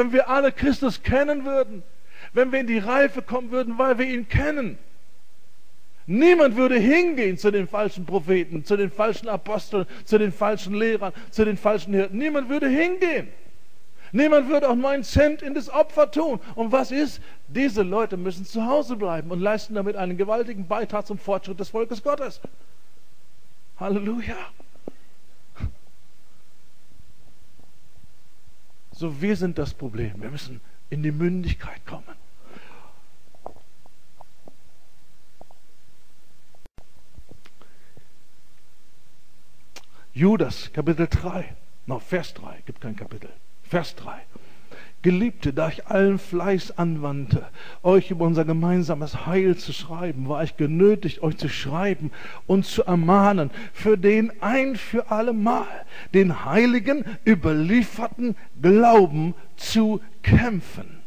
Wenn wir alle Christus kennen würden, wenn wir in die Reife kommen würden, weil wir ihn kennen. Niemand würde hingehen zu den falschen Propheten, zu den falschen Aposteln, zu den falschen Lehrern, zu den falschen Hirten. Niemand würde hingehen. Niemand würde auch nur einen Cent in das Opfer tun. Und was ist? Diese Leute müssen zu Hause bleiben und leisten damit einen gewaltigen Beitrag zum Fortschritt des Volkes Gottes. Halleluja. So, wir sind das Problem. Wir müssen in die Mündigkeit kommen. Judas, Kapitel 3, noch Vers 3, gibt kein Kapitel. Vers 3. Geliebte, da ich allen Fleiß anwandte, euch über unser gemeinsames Heil zu schreiben, war ich genötigt, euch zu schreiben und zu ermahnen, für den ein für alle Mal, den heiligen, überlieferten Glauben zu kämpfen.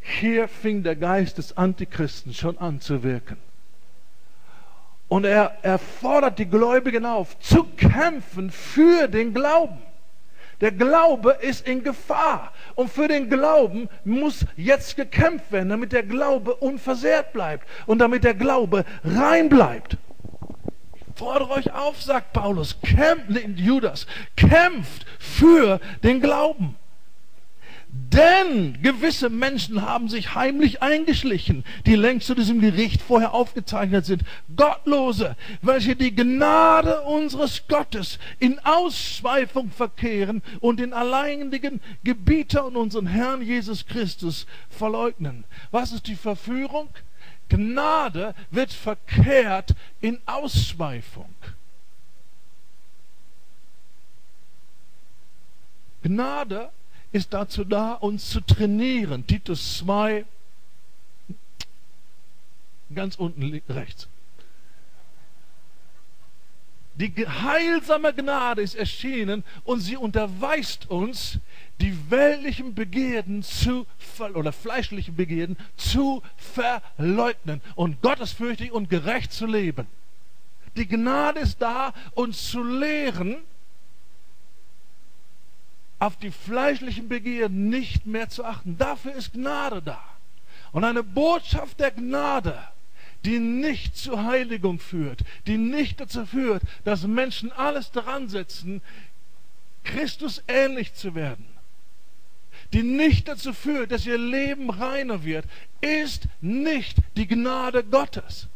Hier fing der Geist des Antichristen schon an zu wirken. Und er, er fordert die Gläubigen auf, zu kämpfen für den Glauben. Der Glaube ist in Gefahr. Und für den Glauben muss jetzt gekämpft werden, damit der Glaube unversehrt bleibt und damit der Glaube rein bleibt. Fordere euch auf, sagt Paulus, kämpft, Judas, kämpft für den Glauben. Denn gewisse Menschen haben sich heimlich eingeschlichen, die längst zu diesem Gericht vorher aufgezeichnet sind. Gottlose, welche die Gnade unseres Gottes in Ausschweifung verkehren und den alleinigen Gebieter und unseren Herrn Jesus Christus verleugnen. Was ist die Verführung? Gnade wird verkehrt in Ausschweifung. Gnade ist dazu da, uns zu trainieren. Titus 2, ganz unten rechts. Die heilsame Gnade ist erschienen und sie unterweist uns, die weltlichen Begierden zu oder fleischlichen Begierden zu verleugnen und gottesfürchtig und gerecht zu leben. Die Gnade ist da, uns zu lehren, auf die fleischlichen Begierden nicht mehr zu achten. Dafür ist Gnade da. Und eine Botschaft der Gnade, die nicht zur Heiligung führt, die nicht dazu führt, dass Menschen alles daran setzen, Christus ähnlich zu werden, die nicht dazu führt, dass ihr Leben reiner wird, ist nicht die Gnade Gottes.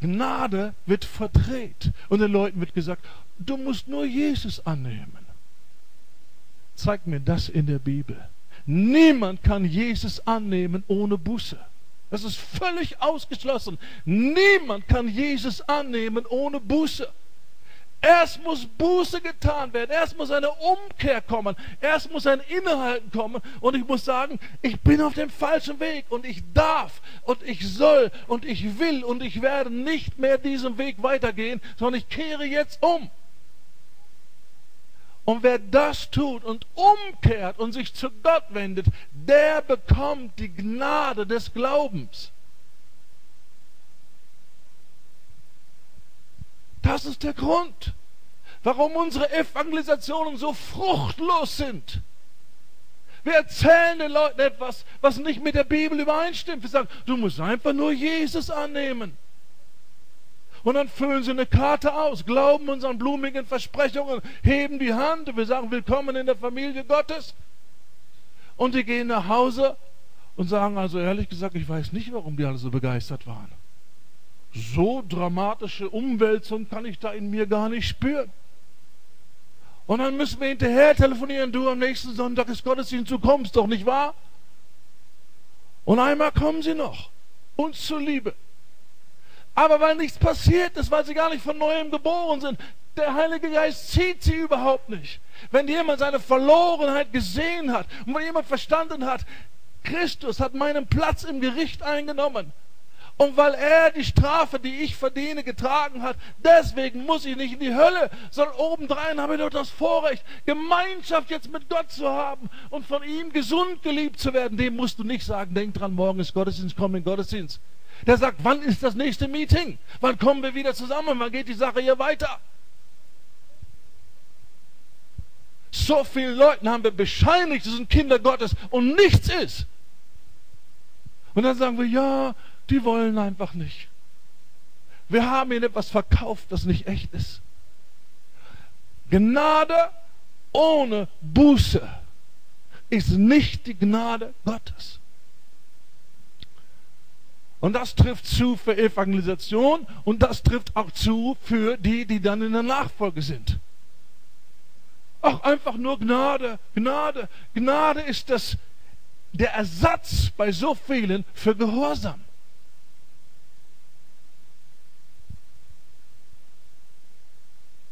Gnade wird verdreht und den Leuten wird gesagt, du musst nur Jesus annehmen. Zeig mir das in der Bibel. Niemand kann Jesus annehmen ohne Buße. Das ist völlig ausgeschlossen. Niemand kann Jesus annehmen ohne Buße. Erst muss Buße getan werden, erst muss eine Umkehr kommen, erst muss ein Innehalten kommen. Und ich muss sagen, ich bin auf dem falschen Weg. Und ich darf. Und ich soll. Und ich will. Und ich werde nicht mehr diesen Weg weitergehen, sondern ich kehre jetzt um. Und wer das tut und umkehrt und sich zu Gott wendet, der bekommt die Gnade des Glaubens. Das ist der Grund, warum unsere Evangelisationen so fruchtlos sind. Wir erzählen den Leuten etwas, was nicht mit der Bibel übereinstimmt. Wir sagen, du musst einfach nur Jesus annehmen. Und dann füllen sie eine Karte aus, glauben unseren blumigen Versprechungen, heben die Hand und wir sagen, willkommen in der Familie Gottes. Und die gehen nach Hause und sagen also ehrlich gesagt, ich weiß nicht, warum die alle so begeistert waren so dramatische Umwälzung kann ich da in mir gar nicht spüren. Und dann müssen wir hinterher telefonieren, du am nächsten Sonntag ist Gottesdienst, du kommst doch, nicht wahr? Und einmal kommen sie noch, uns zuliebe. Aber weil nichts passiert ist, weil sie gar nicht von neuem geboren sind, der Heilige Geist zieht sie überhaupt nicht. Wenn jemand seine Verlorenheit gesehen hat und wenn jemand verstanden hat, Christus hat meinen Platz im Gericht eingenommen, und weil er die Strafe, die ich verdiene, getragen hat, deswegen muss ich nicht in die Hölle, sondern obendrein habe ich doch das Vorrecht, Gemeinschaft jetzt mit Gott zu haben und von ihm gesund geliebt zu werden. Dem musst du nicht sagen, denk dran, morgen ist Gottesdienst, komm in Gottesdienst. Der sagt, wann ist das nächste Meeting? Wann kommen wir wieder zusammen? Wann geht die Sache hier weiter? So vielen Leuten haben wir bescheinigt, sie sind Kinder Gottes und nichts ist. Und dann sagen wir, ja, die wollen einfach nicht. Wir haben ihnen etwas verkauft, das nicht echt ist. Gnade ohne Buße ist nicht die Gnade Gottes. Und das trifft zu für Evangelisation und das trifft auch zu für die, die dann in der Nachfolge sind. Auch einfach nur Gnade, Gnade. Gnade ist das, der Ersatz bei so vielen für Gehorsam.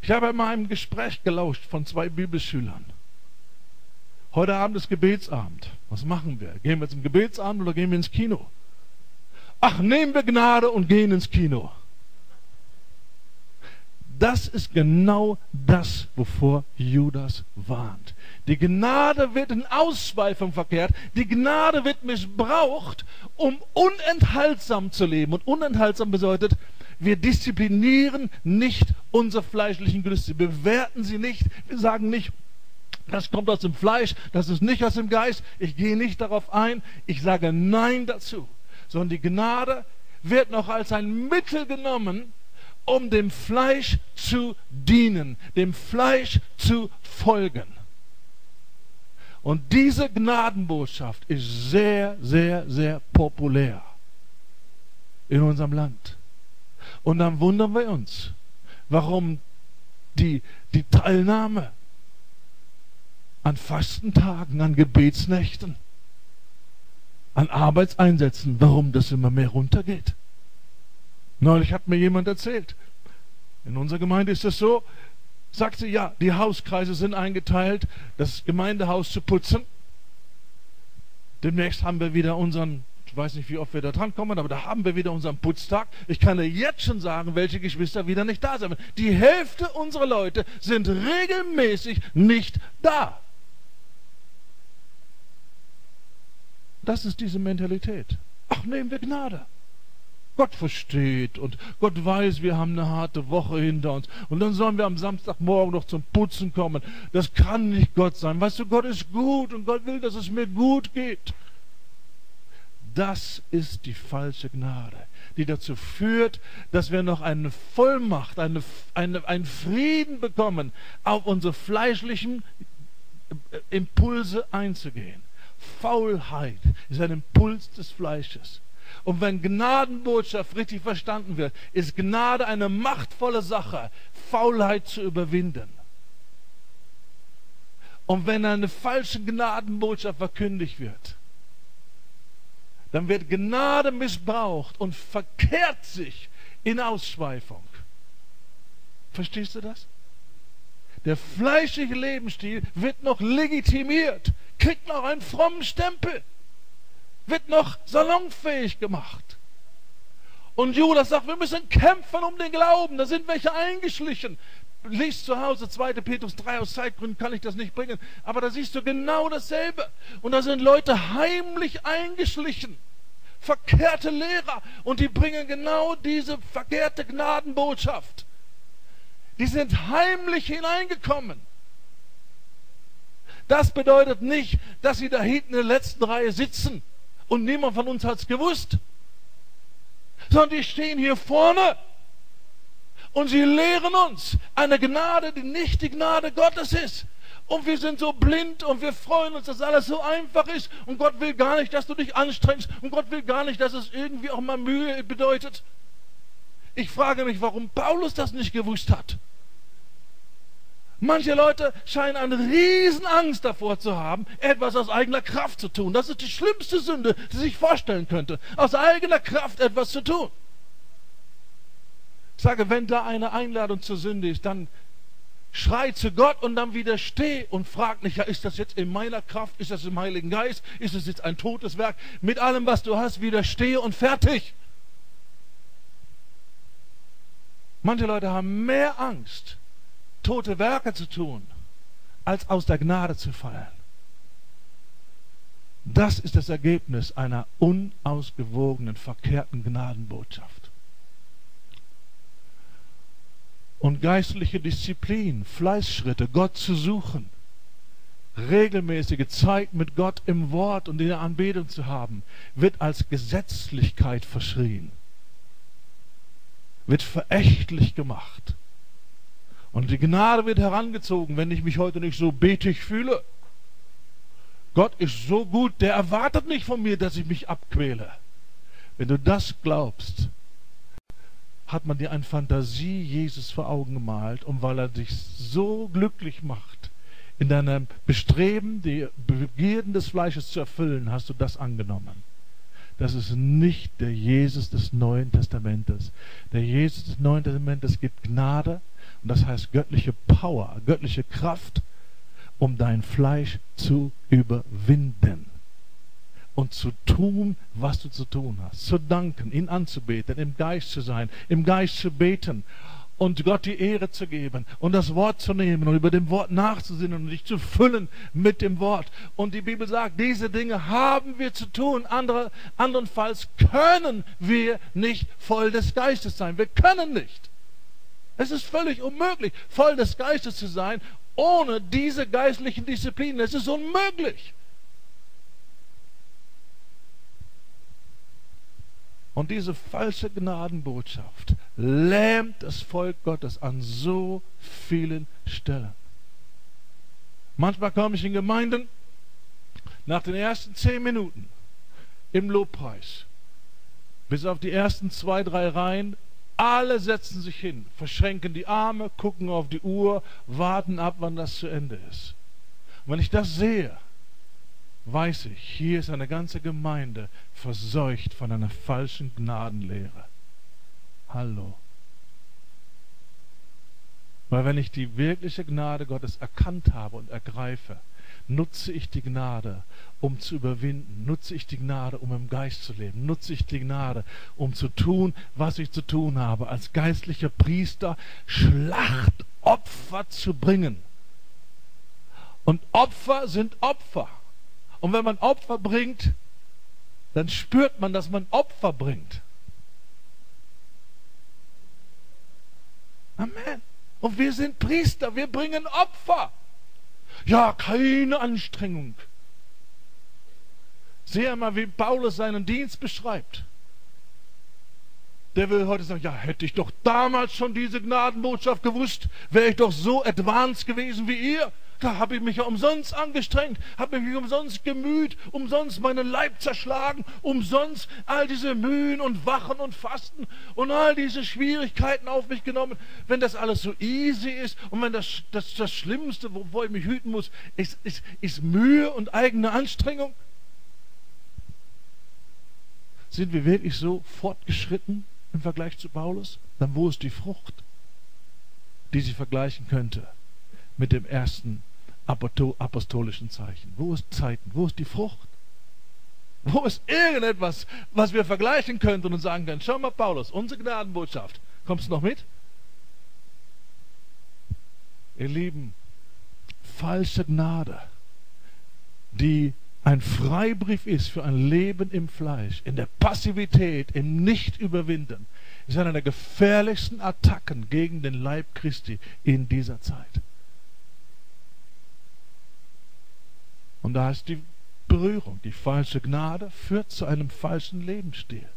Ich habe in meinem Gespräch gelauscht von zwei Bibelschülern. Heute Abend ist Gebetsabend. Was machen wir? Gehen wir zum Gebetsabend oder gehen wir ins Kino? Ach, nehmen wir Gnade und gehen ins Kino. Das ist genau das, wovor Judas warnt. Die Gnade wird in Ausschweifung verkehrt. Die Gnade wird missbraucht, um unenthaltsam zu leben. Und unenthaltsam bedeutet, wir disziplinieren nicht unsere fleischlichen Gelüste. Wir bewerten sie nicht. Wir sagen nicht, das kommt aus dem Fleisch, das ist nicht aus dem Geist. Ich gehe nicht darauf ein. Ich sage Nein dazu. Sondern die Gnade wird noch als ein Mittel genommen, um dem Fleisch zu dienen, dem Fleisch zu folgen. Und diese Gnadenbotschaft ist sehr, sehr, sehr populär in unserem Land. Und dann wundern wir uns, warum die, die Teilnahme an Fastentagen, an Gebetsnächten, an Arbeitseinsätzen, warum das immer mehr runtergeht. Neulich hat mir jemand erzählt, in unserer Gemeinde ist es so, sagt sie, ja, die Hauskreise sind eingeteilt, das Gemeindehaus zu putzen. Demnächst haben wir wieder unseren, weiß nicht, wie oft wir da dran kommen, aber da haben wir wieder unseren Putztag. Ich kann dir jetzt schon sagen, welche Geschwister wieder nicht da sind. Die Hälfte unserer Leute sind regelmäßig nicht da. Das ist diese Mentalität. Ach, nehmen wir Gnade. Gott versteht und Gott weiß, wir haben eine harte Woche hinter uns. Und dann sollen wir am Samstagmorgen noch zum Putzen kommen. Das kann nicht Gott sein. Weißt du, Gott ist gut und Gott will, dass es mir gut geht. Das ist die falsche Gnade, die dazu führt, dass wir noch eine Vollmacht, eine, eine, einen Frieden bekommen, auf unsere fleischlichen Impulse einzugehen. Faulheit ist ein Impuls des Fleisches. Und wenn Gnadenbotschaft richtig verstanden wird, ist Gnade eine machtvolle Sache, Faulheit zu überwinden. Und wenn eine falsche Gnadenbotschaft verkündigt wird, dann wird Gnade missbraucht und verkehrt sich in Ausschweifung. Verstehst du das? Der fleischliche Lebensstil wird noch legitimiert, kriegt noch einen frommen Stempel wird noch salonfähig gemacht. Und Judas sagt, wir müssen kämpfen um den Glauben. Da sind welche eingeschlichen. Lies zu Hause 2. Petrus 3, aus Zeitgründen kann ich das nicht bringen. Aber da siehst du genau dasselbe. Und da sind Leute heimlich eingeschlichen. Verkehrte Lehrer. Und die bringen genau diese verkehrte Gnadenbotschaft. Die sind heimlich hineingekommen. Das bedeutet nicht, dass sie da hinten in der letzten Reihe sitzen und niemand von uns hat es gewusst. Sondern die stehen hier vorne und sie lehren uns eine Gnade, die nicht die Gnade Gottes ist. Und wir sind so blind und wir freuen uns, dass alles so einfach ist. Und Gott will gar nicht, dass du dich anstrengst. Und Gott will gar nicht, dass es irgendwie auch mal Mühe bedeutet. Ich frage mich, warum Paulus das nicht gewusst hat. Manche Leute scheinen eine Riesenangst davor zu haben, etwas aus eigener Kraft zu tun. Das ist die schlimmste Sünde, die sich vorstellen könnte. Aus eigener Kraft etwas zu tun. Ich sage, wenn da eine Einladung zur Sünde ist, dann schrei zu Gott und dann widersteh und frag nicht, ja, ist das jetzt in meiner Kraft, ist das im Heiligen Geist, ist es jetzt ein totes Werk? Mit allem, was du hast, widerstehe und fertig. Manche Leute haben mehr Angst tote Werke zu tun, als aus der Gnade zu fallen. Das ist das Ergebnis einer unausgewogenen, verkehrten Gnadenbotschaft. Und geistliche Disziplin, Fleißschritte, Gott zu suchen, regelmäßige Zeit mit Gott im Wort und in der Anbetung zu haben, wird als Gesetzlichkeit verschrien, wird verächtlich gemacht. Und die Gnade wird herangezogen, wenn ich mich heute nicht so betig fühle. Gott ist so gut, der erwartet nicht von mir, dass ich mich abquäle. Wenn du das glaubst, hat man dir eine Fantasie Jesus vor Augen gemalt und weil er dich so glücklich macht, in deinem Bestreben, die Begierden des Fleisches zu erfüllen, hast du das angenommen. Das ist nicht der Jesus des Neuen Testamentes. Der Jesus des Neuen Testamentes gibt Gnade und das heißt göttliche Power, göttliche Kraft, um dein Fleisch zu überwinden und zu tun, was du zu tun hast. Zu danken, ihn anzubeten, im Geist zu sein, im Geist zu beten und Gott die Ehre zu geben und das Wort zu nehmen und über dem Wort nachzusinnen und dich zu füllen mit dem Wort. Und die Bibel sagt, diese Dinge haben wir zu tun. Andere, andernfalls können wir nicht voll des Geistes sein. Wir können nicht. Es ist völlig unmöglich, voll des Geistes zu sein, ohne diese geistlichen Disziplinen. Es ist unmöglich. Und diese falsche Gnadenbotschaft lähmt das Volk Gottes an so vielen Stellen. Manchmal komme ich in Gemeinden nach den ersten zehn Minuten im Lobpreis, bis auf die ersten zwei, drei Reihen, alle setzen sich hin, verschränken die Arme, gucken auf die Uhr, warten ab, wann das zu Ende ist. Und wenn ich das sehe, weiß ich, hier ist eine ganze Gemeinde verseucht von einer falschen Gnadenlehre. Hallo. Weil wenn ich die wirkliche Gnade Gottes erkannt habe und ergreife, nutze ich die Gnade, um zu überwinden, nutze ich die Gnade, um im Geist zu leben, nutze ich die Gnade, um zu tun, was ich zu tun habe, als geistlicher Priester Schlachtopfer zu bringen. Und Opfer sind Opfer. Und wenn man Opfer bringt, dann spürt man, dass man Opfer bringt. Amen. Und wir sind Priester, wir bringen Opfer. Ja, keine Anstrengung. Sehe mal, wie Paulus seinen Dienst beschreibt. Der will heute sagen, ja, hätte ich doch damals schon diese Gnadenbotschaft gewusst, wäre ich doch so advanced gewesen wie ihr. Da habe ich mich ja umsonst angestrengt, habe mich umsonst gemüht, umsonst meinen Leib zerschlagen, umsonst all diese Mühen und Wachen und Fasten und all diese Schwierigkeiten auf mich genommen. Wenn das alles so easy ist und wenn das das, das Schlimmste, wovor ich mich hüten muss, ist, ist, ist Mühe und eigene Anstrengung. Sind wir wirklich so fortgeschritten im Vergleich zu Paulus? Dann wo ist die Frucht, die sie vergleichen könnte? Mit dem ersten apostolischen Zeichen? Wo ist Zeiten? Wo ist die Frucht? Wo ist irgendetwas, was wir vergleichen könnten und sagen können, schau mal, Paulus, unsere Gnadenbotschaft. Kommst du noch mit? Ihr Lieben, falsche Gnade, die ein Freibrief ist für ein Leben im Fleisch, in der Passivität, im Nicht-Überwinden, ist eine der gefährlichsten Attacken gegen den Leib Christi in dieser Zeit. Und da ist die Berührung. Die falsche Gnade führt zu einem falschen Lebensstil.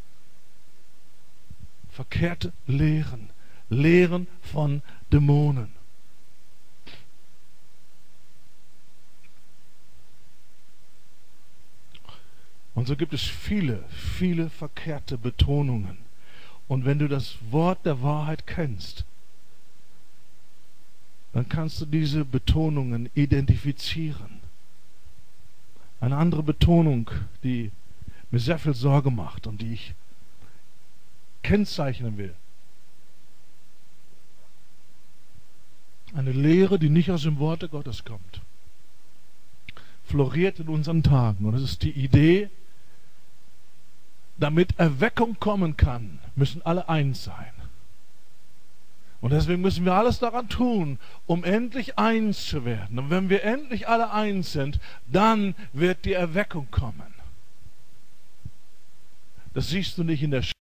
Verkehrte Lehren. Lehren von Dämonen. Und so gibt es viele, viele verkehrte Betonungen. Und wenn du das Wort der Wahrheit kennst, dann kannst du diese Betonungen identifizieren. Eine andere Betonung, die mir sehr viel Sorge macht und die ich kennzeichnen will. Eine Lehre, die nicht aus dem Worte Gottes kommt, floriert in unseren Tagen. Und es ist die Idee, damit Erweckung kommen kann, müssen alle eins sein. Und deswegen müssen wir alles daran tun, um endlich eins zu werden. Und wenn wir endlich alle eins sind, dann wird die Erweckung kommen. Das siehst du nicht in der